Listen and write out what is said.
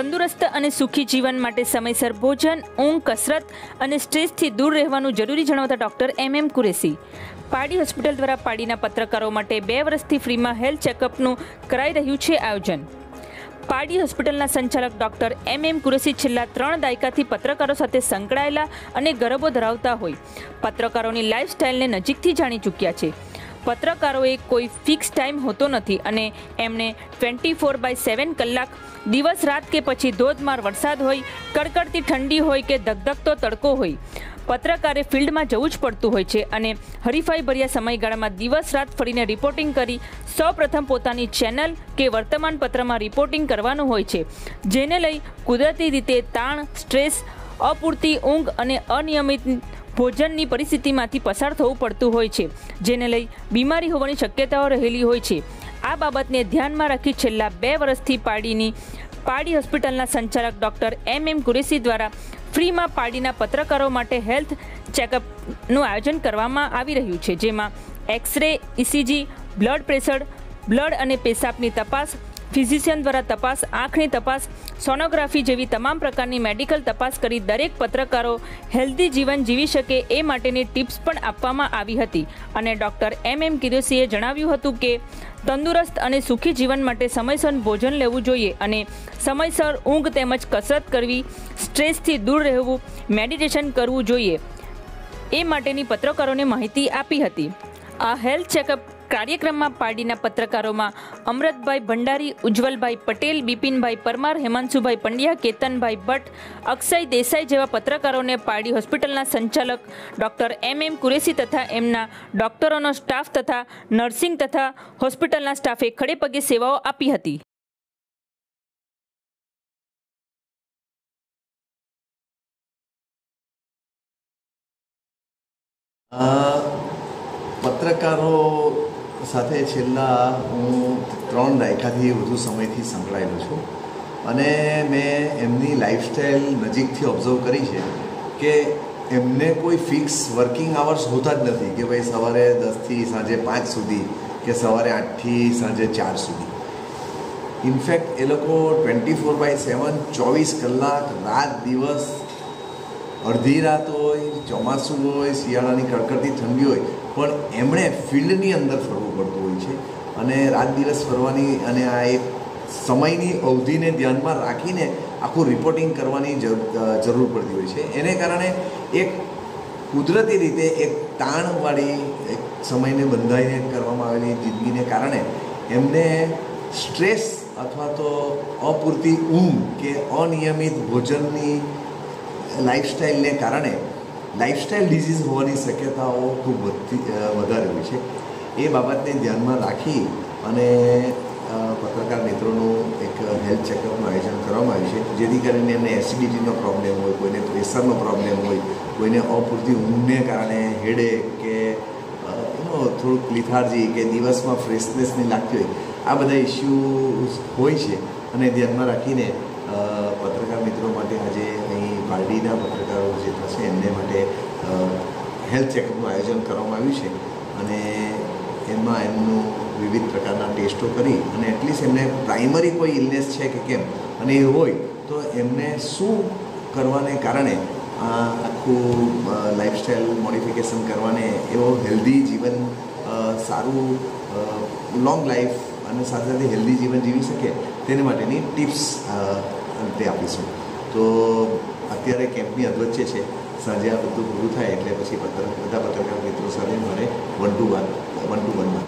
તંદુરસ્ત અને સુખી જીવન માટે સમયસર ભોજન, ઊંઘ, કસરત અને સ્ટ્રેસથી દૂર રહેવાનું જરૂરી જણાવતા ડૉક્ટર એમ એમ કુરેશી. પાડી હોસ્પિટલ દ્વારા પાડીના પત્રકારો માટે બે વર્ષથી ફ્રીમાં હેલ્થ ચેકઅપનું કરાઈ રહ્યું છે આયોજન. પાડી હોસ્પિટલના સંચાલક ડૉક્ટર એમ એમ કુરેશી છેલ્લા ત્રણ દાયકાથી પત્રકારો સાથે સંકળાયેલા અને ગરબો ધરાવતા હોય. પત્રકારોની લાઇફસ્ટાઇલને નજીકથી જાણી ચૂક્યા છે. પત્રકારોએ કોઈ ફિક્સ ટાઈમ હોતો નથી અને એમને ટ્વેન્ટી ફોર બાય સેવન કલાક દિવસ રાત કે પછી ધોધમાર વરસાદ હોય, કડકડતી ઠંડી હોય કે ધગધગતો તડકો હોય, પત્રકારે ફિલ્ડમાં જવું જ પડતું હોય છે અને હરીફાઈ ભર્યા સમયગાળામાં દિવસ રાત ફરીને રિપોર્ટિંગ કરી સૌપ્રથમ પોતાની ચેનલ કે વર્તમાનપત્રમાં રિપોર્ટિંગ કરવાનું હોય છે, જેને લઈ કુદરતી રીતે તાણ સ્ટ્રેસ અપૂરતી ઊંઘ અને અનિયમિત ભોજનની પરિસ્થિતિમાંથી પસાર થવું પડતું હોય છે, જેને લઈ બીમારી હોવાની શક્યતાઓ રહેલી હોય છે. આ બાબતને ધ્યાનમાં રાખી છેલ્લા બે વર્ષથી પાડીની, પાડી હોસ્પિટલના સંચાલક ડૉક્ટર એમ એમ કુરેશી દ્વારા ફ્રીમાં પાડીના પત્રકારો માટે હેલ્થ ચેકઅપનું આયોજન કરવામાં આવી રહ્યું છે, જેમાં X ray, ECG, blood pressure, blood અને પેશાબની તપાસ ફિઝિશિયન દ્વારા તપાસ, આંખની તપાસ, સોનોગ્રાફી જેવી તમામ પ્રકારની મેડિકલ તપાસ કરી દરેક પત્રકારો હેલ્ધી જીવન જીવી શકે એ માટેની ટિપ્સ પણ આપવામાં આવી હતી. અને ડૉક્ટર એમ એમ કિરોસીએ જણાવ્યું હતું કે, તંદુરસ્ત અને સુખી જીવન માટે સમયસર ભોજન લેવું જોઈએ અને સમયસર ઊંઘ તેમજ કસરત કરવી, સ્ટ્રેસથી દૂર રહેવું, મેડિટેશન કરવું જોઈએ. એ માટેની પત્રકારોને માહિતી આપી હતી. આ હેલ્થ ચેકઅપ કાર્યક્રમમાં પાર્ટીના પત્રકારોમાં અમૃતભાઈ ભંડારી, ઉજ્જવલભાઈ પટેલ, બિપિનભાઈ પરમાર, હેમાંશુભાઈ પંડ્યા, કેતનભાઈ ભટ્ટ, અક્ષય દેસાઈ જેવા પત્રકારોને પારડી હોસ્પિટલના સંચાલક ડૉક્ટર એમ એમ કુરેશી તથા એમના ડૉક્ટરોનો સ્ટાફ તથા નર્સિંગ તથા હોસ્પિટલના સ્ટાફે ખડેપગે સેવાઓ આપી હતી. પત્રકારો સાથે છેલ્લા, હું ત્રણ દાયકાથી વધુ સમયથી સંકળાયેલો છું. અને મેં એમની લાઈફસ્ટાઈલ નજીકથી ઓબ્ઝર્વ કરી છે કે એમને કોઈ ફિક્સ વર્કિંગ આવર્સ હોતા જ નથી કે ભાઈ સવારે દસથી સાંજે પાંચ સુધી કે સવારે આઠથી સાંજે ચાર સુધી. ઇનફેક્ટ એ લોકો ટ્વેન્ટી ફોર બાય સેવન ચોવીસ કલાક રાત દિવસ અડધી રાત હોય, ચોમાસું હોય, શિયાળાની કડકડતી ઠંડી હોય, પણ એમણે ફિલ્ડની અંદર ફરવું પડતું હોય છે. અને રાત દિવસ ફરવાની અને આ એક સમયની અવધિને ધ્યાનમાં રાખીને આખું રિપોર્ટિંગ કરવાની જરૂર પડતી હોય છે. એને કારણે એક કુદરતી રીતે એક તાણવાળી, એક સમયને બંધાઈને કરવામાં આવેલી જિંદગીને કારણે એમને સ્ટ્રેસ અથવા તો અપૂરતી ઊંઘ કે અનિયમિત ભોજનની લાઈફસ્ટાઈલને કારણે લાઈફસ્ટાઈલ ડિઝીઝ હોવાની શક્યતાઓ ખૂબ વધતી વધારે હોય છે. એ બાબતને ધ્યાનમાં રાખી અને પત્રકાર મિત્રોનું એક હેલ્થ ચેકઅપનું આયોજન કરવામાં આવ્યું છે, જેથી કરીને એમને એસિડિટીનો પ્રોબ્લેમ હોય, કોઈને પ્રેશરનો પ્રોબ્લેમ હોય, કોઈને અપૂરતી ઊંઘને કારણે હેડેક કે એનો થોડુંક લિથાર્જી કે દિવસમાં ફ્રેશનેસ નહીં લાગતી હોય, આ બધા ઇસ્યુ હોય છે. અને ધ્યાનમાં રાખીને પત્રકાર મિત્રો માટે આજે અહીં પારડીના પત્રકારો જે છે એમને માટે હેલ્થ ચેકઅપનું આયોજન કરવામાં આવ્યું છે અને એમાં એમનું વિવિધ પ્રકારના ટેસ્ટો કરી અને એટલીસ્ટ એમને પ્રાઇમરી કોઈ ઇલનેસ છે કે કેમ અને એ હોય, તો એમને શું કરવાને કારણે આ આખું લાઈફસ્ટાઈલ મોડિફિકેશન કરવાને એવો હેલ્ધી જીવન સારું લોંગ લાઈફ અને સાથે સાથે હેલ્ધી જીવન જીવી શકે, તેને માટેની ટિપ્સ અંતે આપીશું. તો અત્યારે કેમ્પની અધવચ્ચે છે, સાંજે આ બધું પૂરું થાય એટલે પછી પત્ર બધા પત્રકાર મિત્રો સાથે મને one two one one two વનમાં